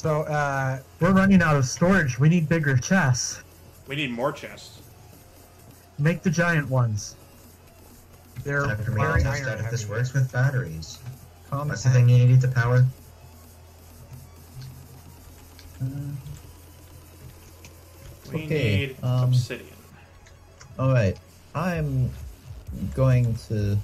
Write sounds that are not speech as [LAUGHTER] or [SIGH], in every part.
So, uh, We're running out of storage. We need bigger chests. We need more chests. Make the giant ones. they're Time for me to very test iron out if this works with batteries. Compact. What's the thing you need to power? Uh, We Okay, need um, obsidian. all right, I'm going to.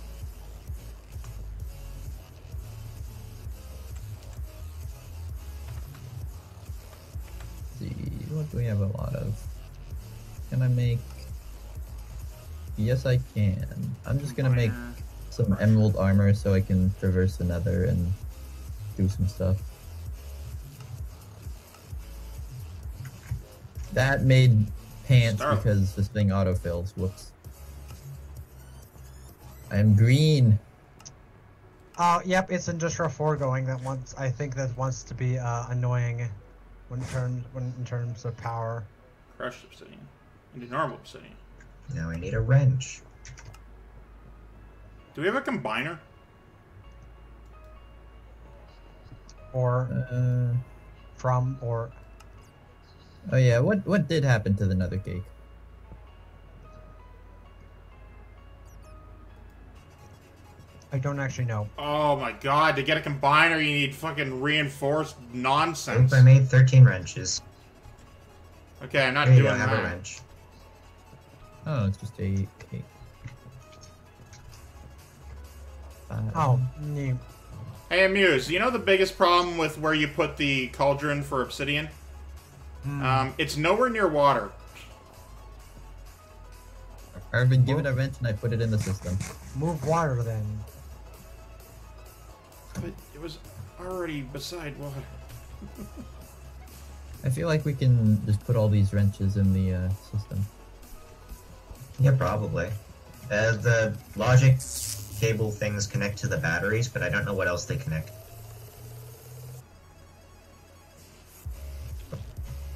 We have a lot of? Can I make? Yes, I can. I'm just gonna make some emerald armor so I can traverse the nether and do some stuff. That made pants Start. because this thing autofills. Whoops. I am green. Oh, yep, it's Industrial Foregoing that wants. I think that wants to be uh, annoying, when terms when in terms of power. Crushed obsidian. Into normal obsidian. Now I need a wrench. Do we have a combiner? Or Uh, from or oh yeah, what what did happen to the nether cake? I don't actually know. Oh my god, to get a combiner you need fucking reinforced nonsense. Oop, I made 13 wrenches. Okay, I'm not Here you doing go, have that. a wrench. Oh, it's just a cake. Uh, Oh, neat. Hey Amuse, you know the biggest problem with where you put the cauldron for obsidian? Hmm. Um, it's nowhere near water. I've been given a wrench and I put it in the system. Move water then. But it was already beside water. I feel like we can just put all these wrenches in the uh, system. Yeah, probably. Uh, the logic cable things connect to the batteries, but I don't know what else they connect.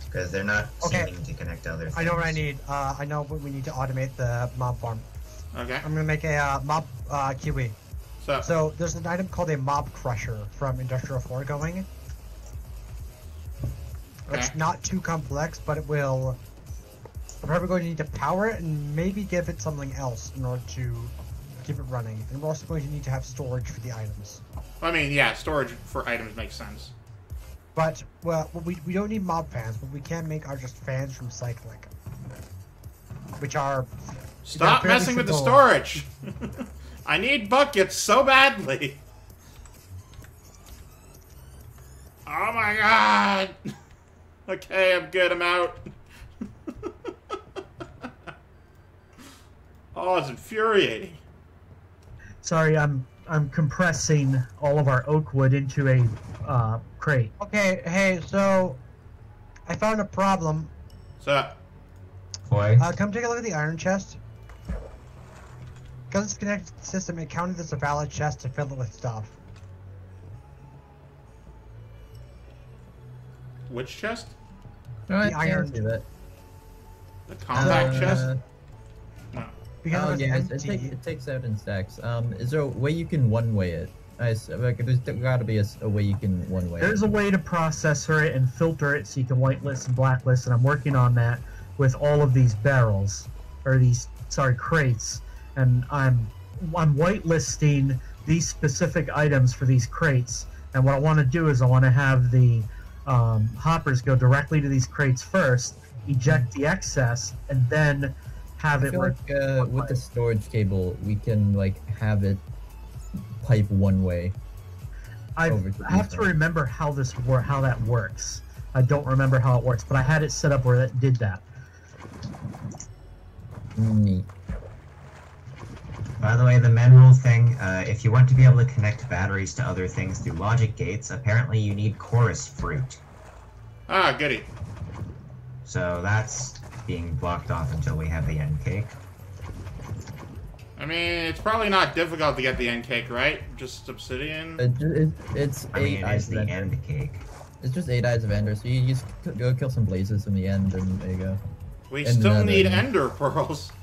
Because they're not Okay. seeming to connect to other things. I know what I need. Uh, I know what we need to automate the mob farm. Okay. I'm gonna make a uh, mob uh, kiwi. So, So there's an item called a mob crusher from Industrial Foregoing. It's not too complex, but it will. We're probably going to need to power it and maybe give it something else in order to keep it running. And we're also going to need to have storage for the items. I mean, yeah, storage for items makes sense. But well, we we don't need mob fans, but we can make our just fans from cyclic, which are Stop messing with the storage! [LAUGHS] [LAUGHS] I need buckets so badly! Oh my god! Okay, I'm good, I'm out. [LAUGHS] oh, it's infuriating. Sorry, I'm I'm compressing all of our oak wood into a uh, crate. okay. Hey, so I found a problem. So, Boy, Uh, come take a look at the iron chest. Because it's connected to the system, it counted as a valid chest to fill it with stuff. which chest? Alright, The iron- I'll do that. The compact Uh, chest? No. Because Oh it yeah, it, it, take, it takes out in stacks. Um, is there a way you can one way it? I s- like, there's gotta be a way you can one way. There's it. a way to processor it and filter it so you can whitelist and blacklist, and I'm working on that with all of these barrels or these sorry crates, and I'm I'm whitelisting these specific items for these crates. And what I want to do is I want to have the um, hoppers go directly to these crates first, eject the excess, and then have I it feel work. like uh, with the storage cable, we can like have it pipe one way. I over I have to remember how this wor- how that works. I don't remember how it works, but I had it set up where it did that. Neat. By the way, the men rule thing, uh, if you want to be able to connect batteries to other things through logic gates, apparently you need chorus fruit. Ah, goody. So that's being blocked off until we have the end cake. I mean, it's probably not difficult to get the end cake, right? Just obsidian. It, it, it's I eight mean, it is eyes of the ender. end cake. It's just eight eyes of ender. So you just go kill some blazes in the end, and there you go. We and still need ender pearls. [LAUGHS]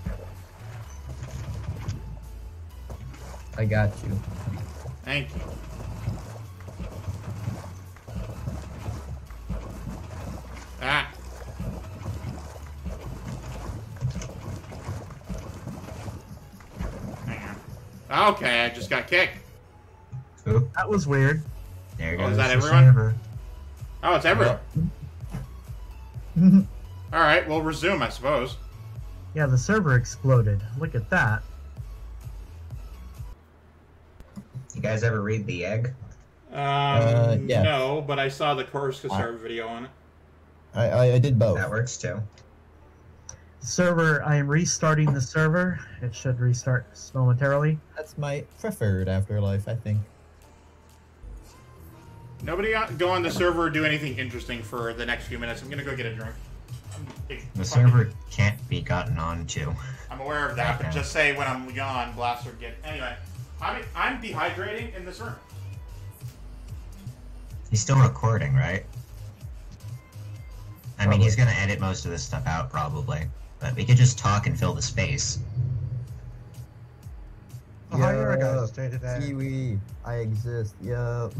I got you. Thank you. Ah. Hang on. Okay, I just got kicked. Oop, that was weird. There you oh, go. Is that everyone? Oh, it's everyone. [LAUGHS] All right, we'll resume, I suppose. Yeah, the server exploded. Look at that. Guys ever read The Egg? Um, yeah. no, but I saw the Kurzgesagt video on it. I, I I did both. That works too. Server, I am restarting the server. It should restart momentarily. That's my preferred afterlife, I think. Nobody go on the server or do anything interesting for the next few minutes. I'm gonna go get a drink. I'm, The fucking- server can't be gotten onto. I'm aware of that, but Okay. just say when I'm gone, Blaster get. Anyway, I'm, I'm dehydrating in this room. He's still recording, right? I mean, he's gonna edit most of this stuff out probably, but we could just talk and fill the space. Oh, how are you Yeah. guys day today? Kiwi, I exist. Yup.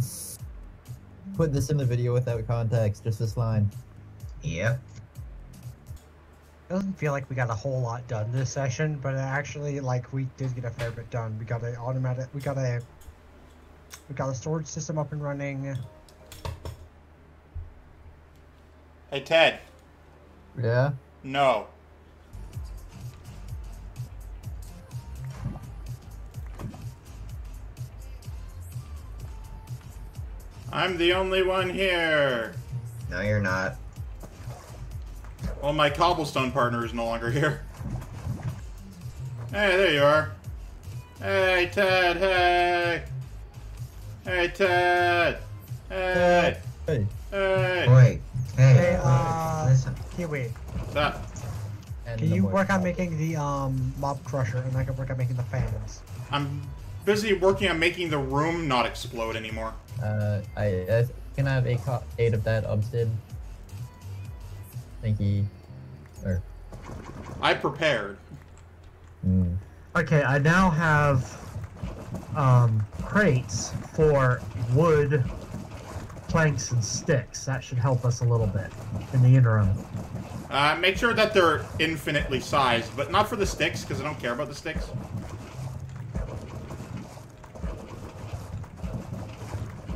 Put this in the video without context, just this line. Yep. Doesn't feel like we got a whole lot done this session, but actually, like we did get a fair bit done. We got a automatic. We got a. We got a storage system up and running. Hey Ted, Yeah? no. I'm the only one here. No, you're not. Well, my cobblestone partner is no longer here. Hey, there you are. Hey, Ted, hey. Hey, Ted. Hey, Hey. hey. Wait. Hey. Hey, uh, listen. Here, wait. What's up? And Can you work on making the um mob crusher, and I can work on making the fans. I'm busy working on making the room not explode anymore. Uh, I, I can I have eight, eight of that Obstead. Thank you. Or, I prepared. mm. Okay, I now have um, crates for wood, planks, and sticks. That should help us a little bit in the interim. Uh, make sure that they're infinitely sized, but not for the sticks, because I don't care about the sticks.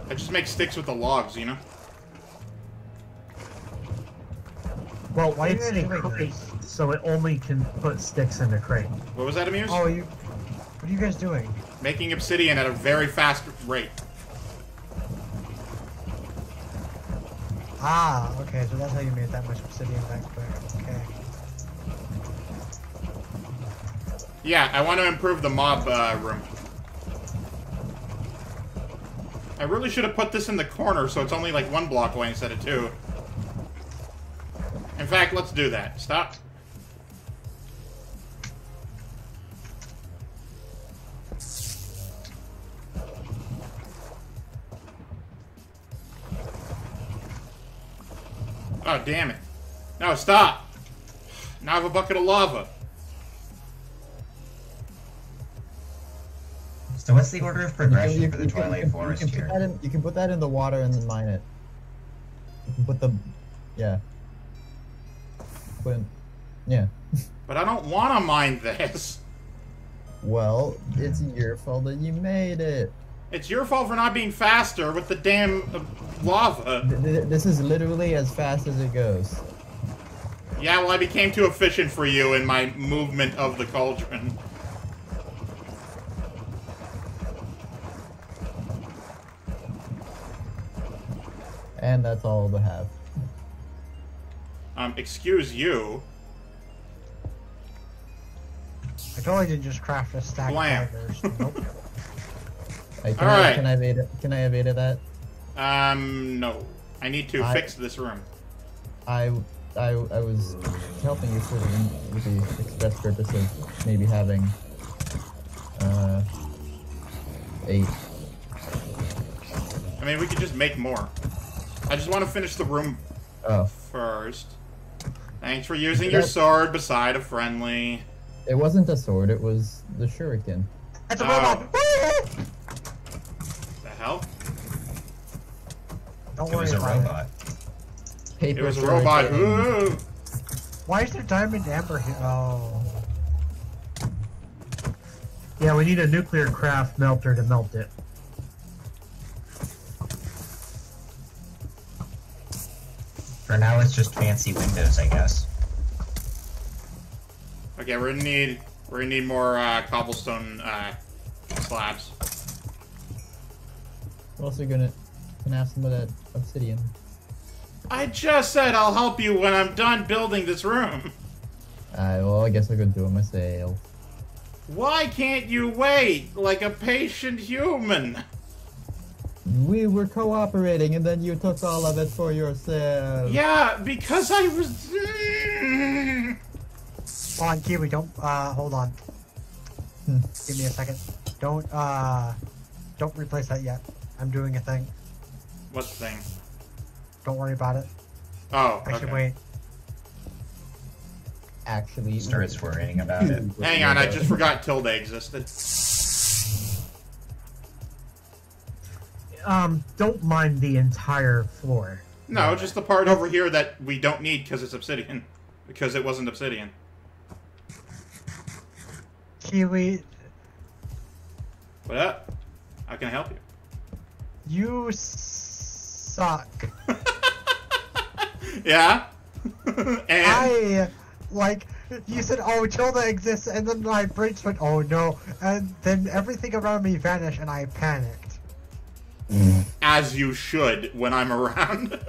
I just make sticks with the logs, you know? Well, Why are you it's guys a crate, so it only can put sticks in the crate. What was that, Amuse? Oh, you. What are you guys doing? Making obsidian at a very fast rate. Ah, okay, so that's how you made that much obsidian that quick. Okay. Yeah, I want to improve the mob uh, room. I really should have put this in the corner so it's only like one block away instead of two. In fact, let's do that. Stop. Oh, damn it. No, stop. Now I have a bucket of lava. So what's the order of progression You- for the you can- Twilight can- Forest you can here? In, you can put that in the water and then mine it. You can put the, yeah. Put yeah. [LAUGHS] But I don't want to mind this. Well, it's your fault that you made it. It's your fault for not being faster with the damn uh, lava. Th- th- This is literally as fast as it goes. Yeah, well, I became too efficient for you in my movement of the cauldron. And that's all they have. Um, excuse you. I totally didn't just craft a stack Blam. of daggers. [LAUGHS] Nope. Hey, can, All I, right. can I evade it? Can I evade it that? Um, no. I need to I- fix this room. I, I, I was helping you for the, with the express purpose of maybe having, uh, eight. I mean, we could just make more. I just want to finish the room Oh, first. Thanks for using your sword beside a friendly. it wasn't a sword. It was the shuriken. It's a Oh. robot! The hell? Don't It worry was a about robot. Paper It was a robot. Ooh. Why is there diamond amber here? Oh. Yeah, we need a nuclear craft melter to melt it. For now, it's just fancy windows, I guess. Okay, we're gonna need we're gonna need more uh, cobblestone uh, slabs. We're also gonna can have some of that obsidian. I just said I'll help you when I'm done building this room. Alright, well, I guess I could do it myself. Why can't you wait like a patient human? We were cooperating, and then you took all of it for yourself. Yeah, because I was. Hold on, Kiwi, don't, uh, hold on. Hmm. Give me a second. Don't, uh, don't replace that yet. I'm doing a thing. What thing? Don't worry about it. Oh, Actually, okay. wait. Actually, Starts worrying about it. Hang on, I just forgot tilde existed. Um, don't mind the entire floor. No, just the part over here that we don't need because it's obsidian. [LAUGHS] Because it wasn't obsidian. Kiwi, What up? How can I help you? you suck. [LAUGHS] yeah? [LAUGHS] and I, like, you said, oh, Tilda exists, and then my brain went, oh no, and then everything around me vanished, and I panicked. As you should when I'm around. [LAUGHS]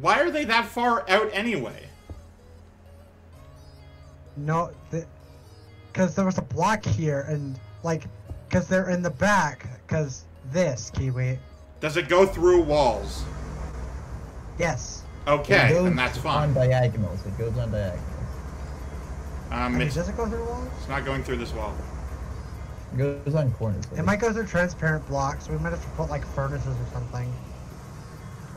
Why are they that far out anyway? No, because there was a block here, and, like, because they're in the back, because this, Kiwi. Does it go through walls? Yes. Okay, It goes then that's On fine. diagonals. It goes on diagonals. I Um, mean, it's, does it go through walls? it's not going through this wall. It goes on corners. It might go through transparent blocks, we might have to put, like, furnaces or something.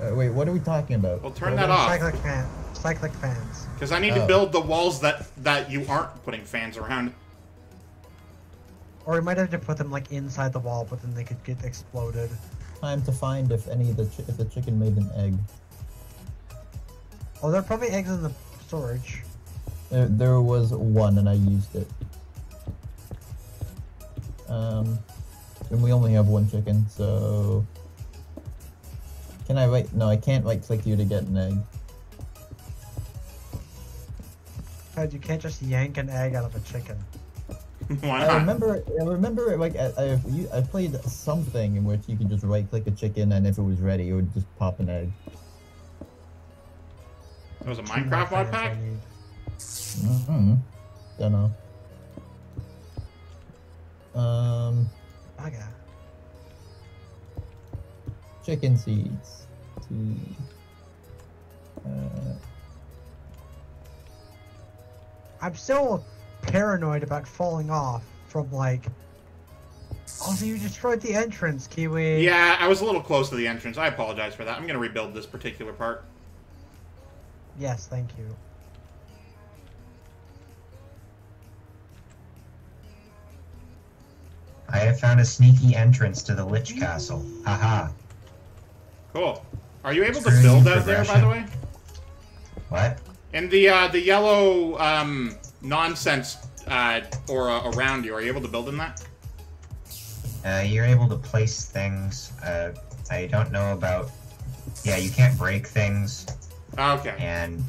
Uh, wait, what are we talking about? Well, turn What that off. Cyclic fan, cyclic fans. Because I need to Oh. build the walls that, that you aren't putting fans around. Or we might have to put them, like, inside the wall, but then they could get exploded. Time to find if any of the chi- if the chicken made an egg. Oh, there are probably eggs in the storage. There, there was one, and I used it. Um, and we only have one chicken, so can I right? No, I can't right click you to get an egg. God, you can't just yank an egg out of a chicken. [LAUGHS] Why not? I remember, I remember, like I, I, you- I played something in which you could just right click a chicken, and if it was ready, it would just pop an egg. It was a Minecraft mod pack? I need. Mm-hmm. Don't know. Um, Bugger. chicken seeds. Two. Uh, I'm still paranoid about falling off from like. Also, you destroyed the entrance, Kiwi. Yeah, I was a little close to the entrance. I apologize for that. I'm going to rebuild this particular part. Yes, thank you. I have found a sneaky entrance to the Lich Castle. Haha. Cool. Are you able to build out there, by the way? What? And the uh, the yellow um, nonsense uh, aura around you, are you able to build in that? Uh, you're able to place things. Uh, I don't know about. Yeah, you can't break things, Okay. and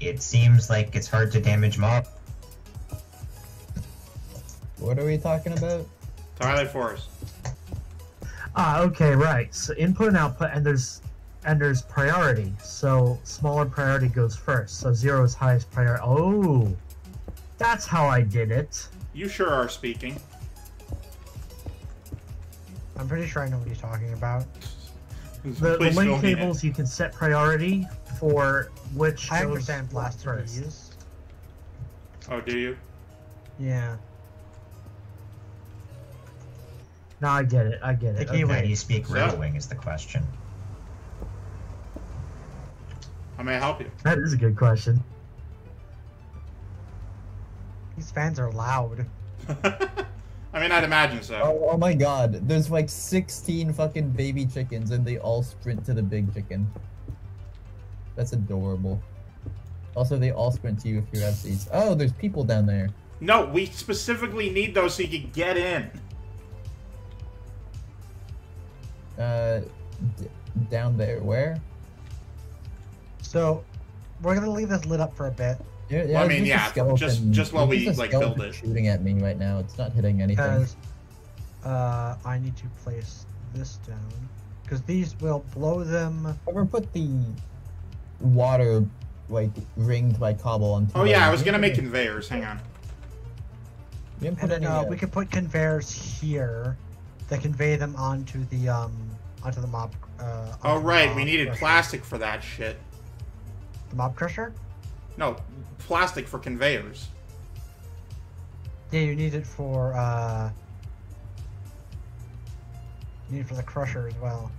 it seems like it's hard to damage mob. what are we talking about? Twilight Forest. Ah, okay, right. So input and output, and there's and there's priority. So smaller priority goes first. So zero is highest priority. Oh, that's how I did it. You sure are speaking. I'm pretty sure I know what he's talking about. The, the link me in. you can set priority for which. I goes understand blaster first. bees. Oh, do you? Yeah. No, I get it. I get it. The key Okay. How do you speak So- Riddlewing is the question. How may I help you? That is a good question. These fans are loud. [LAUGHS] I mean, I'd imagine so. Oh, oh my god, there's like 16 fucking baby chickens and they all sprint to the big chicken. That's adorable. Also, they all sprint to you if you have seats. Oh, there's people down there. No, we specifically need those so you can get in. Uh, d- down there. Where? So, we're gonna leave this lit up for a bit Yeah, Well, I mean, yeah, just- skeleton- just while we, a like, build it. Shooting at me right now. It's not hitting anything. because uh, I need to place this down because these will blow them. Ever put the water like ringed by cobble on? Oh yeah, I was gonna make conveyors. Hang on. You didn't put And then any. uh, uh, we could put conveyors here that convey them onto the um onto the mob. Uh, Oh onto the right, mob we needed crusher. plastic for that shit. The mob crusher. No, plastic for conveyors. Yeah, you need it for uh. You need it for the crusher as well.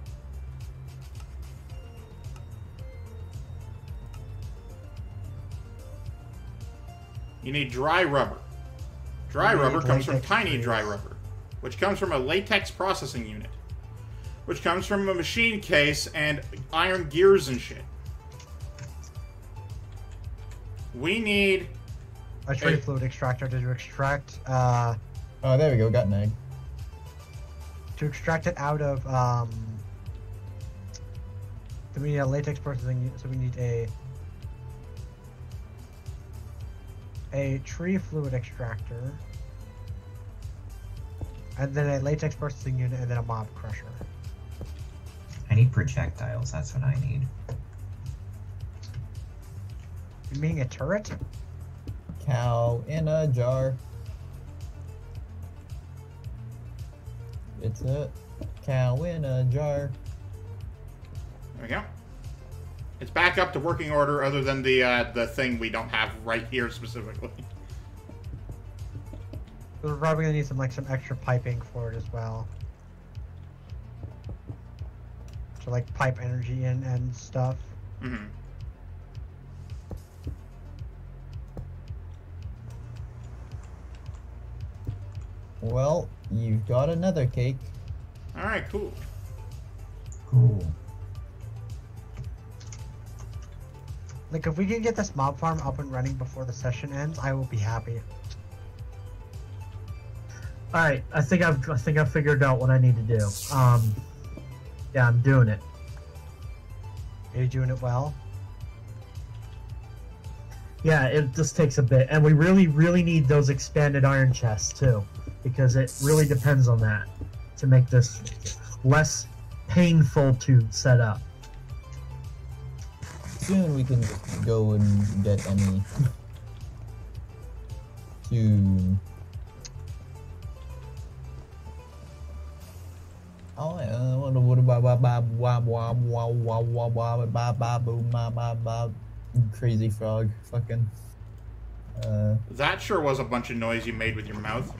You need dry rubber. Dry You rubber comes from tiny trees. dry rubber, which comes from a latex processing unit, which comes from a machine case and iron gears and shit. We need A tree Hey. fluid extractor to extract uh Oh, there we go. Got an egg. to extract it out of um. So we need a latex processing. So we need a a tree fluid extractor, and then a latex processing unit, and then a mob crusher. I need projectiles. That's what I need. You mean a turret? Cow in a jar. It's a cow in a jar. There we go. It's back up to working order, other than the uh, the thing we don't have right here specifically. We're probably gonna need some like some extra piping for it as well. To like pipe energy in and stuff. hmm Well, you've got another cake. All right, cool. Cool. Like if we can get this mob farm up and running before the session ends, I will be happy. All right, I think I've I think I've figured out what I need to do. Um, yeah, I'm doing it. Are you doing it well? Yeah, it just takes a bit, and we really, really need those expanded iron chests too, because it really depends on that to make this less painful to set up. Soon we can go and get any to. Oh, uh, what ba crazy frog fucking uh That sure was a bunch of noise you made with your mouth.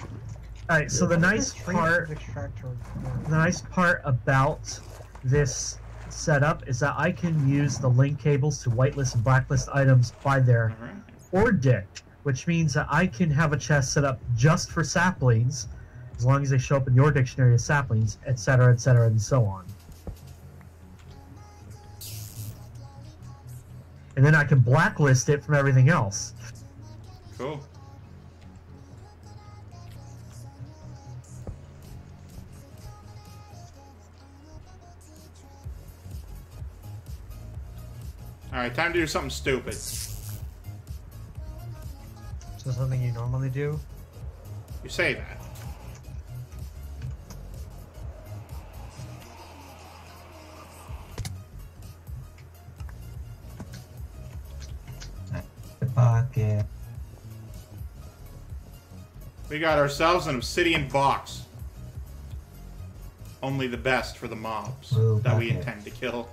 All right, so the nice part the nice part about this setup is that I can use the link cables to whitelist and blacklist items by their All right. ordict, which means that I can have a chest set up just for saplings, as long as they show up in ore dictionary as saplings, etc., etc., and so on. And then I can blacklist it from everything else. Cool. Alright, time to do something stupid. So something you normally do. You say that. The pocket. We got ourselves an obsidian box. Only the best for the mobs Ooh, that we intend to kill.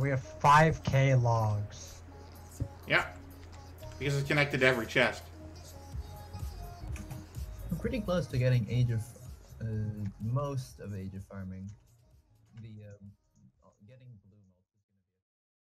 Yeah, we have 5k logs. Yeah. Because it's connected to every chest. I'm pretty close to getting age of uh, most of age of farming the um, getting blue